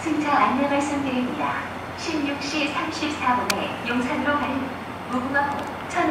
승차 안내 말씀드립니다. 16시 34분에 용산로 가는 무궁화호 천